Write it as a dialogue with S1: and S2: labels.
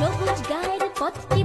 S1: সবুজ গায়ের পথটি